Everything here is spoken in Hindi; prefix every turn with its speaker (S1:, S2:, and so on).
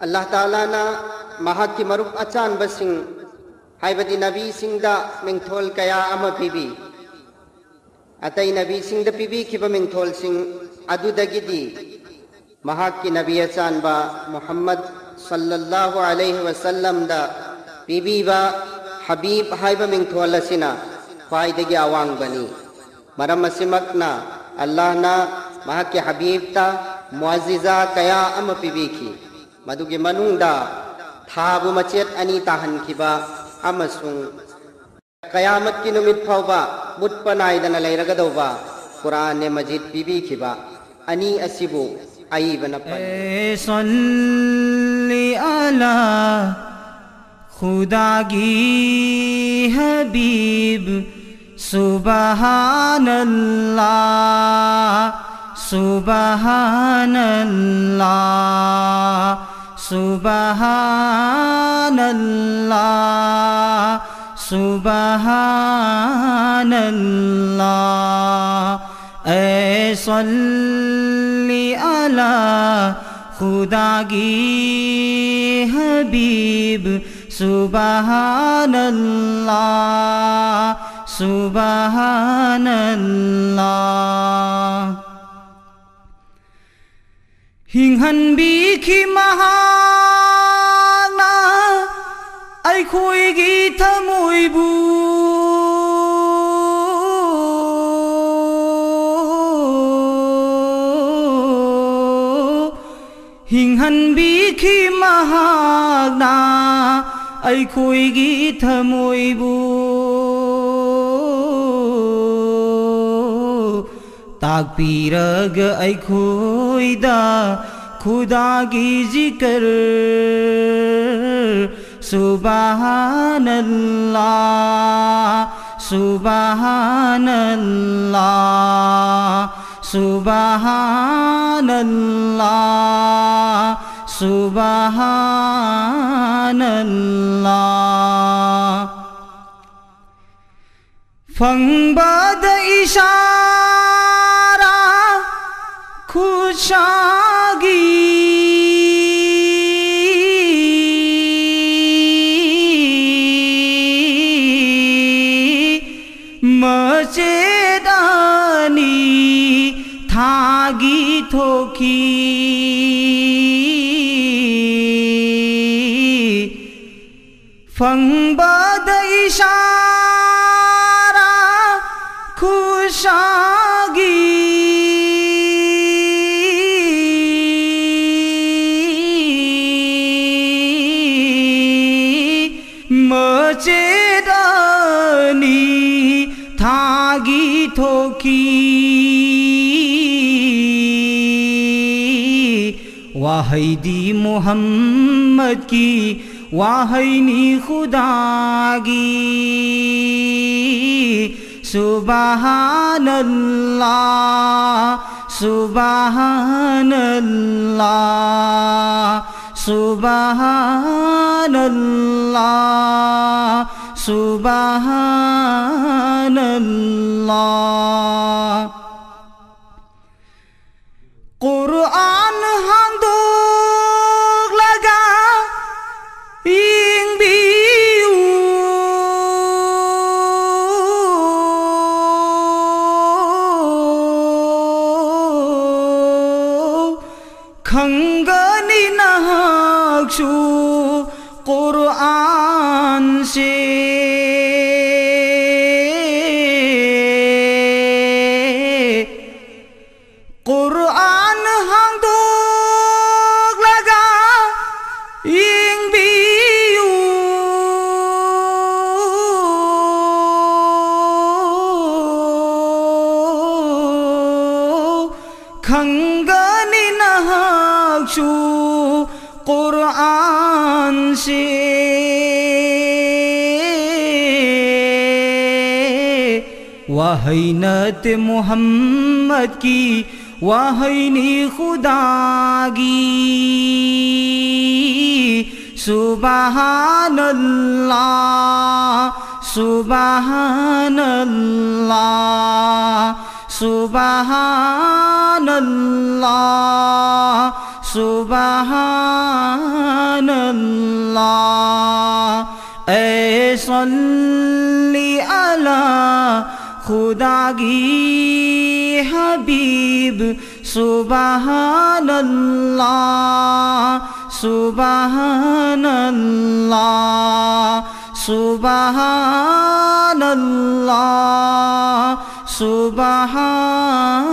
S1: अल्लाह ताला ना महाक मरुप अचान बसिंग। हाइबदी नबी सिंगदा मिंगथोल कया अमा पीबी। अतई नबी सिंगदा पीबी खिब मिंगथोल सिंग अदुदगिदी महाक नबी अचान बा मोहम्मद सल्लल्लाहु अलैहि वसल्लम दा पीबी बा हबीब हाइब मिंगथोल असिना। ख्वाइदगी अवांग बनी। मरम असिमकना अल्लाह ना महाक हबीब ता मुआजिजा कया अम पीबी की। मधुगे मनुंदा थाबु मचेत अनी ताहनखिबा अमसुंग कयामत की नुमित फाउबा मुत्पा नाइदना लैरगदौबा कुरान ने मजीद पीबीखिबा अनी असिबु अईबना पन
S2: सल्ली अला खुदा की हबीब सुबहान अल्लाह सुबहान अल्लाह सुबहान अल्लाह सुबहान अल्लाह ए सल्ली अला खुदा की हबीब hình hân bi khi mà ha na, ai khui ghi thơ mùi bu hình hân bi khi mà ha na, ai khui ghi thơ mùi bu सुबहान अल्लाह सुबहान अल्लाह सुबहान अल्लाह सुबहान अल्लाह फंगबद इशारा সগী। মচেদানি থাগি থকি। ফংবাদ ইশারা খুশা थागी थोकी वाहिदी मोहम्मद की वाहनी खुदागी सुबहान अल्लाह सुबहान अल्लाह सुबहान अल्लाह सुबहान अल्लाह Quran handuk laga ing biu khangani nahaksu Quran nahaksu Quran से। वहीनत मोहम्मद की वाहनी खुदागी सुबहान अल्लाह सुबहान अल्लाह सुबहान ए सल्ली अला खुदा की हबीब। सुबहान अल्लाह सुबहान अल्लाह सुबहान सुबहान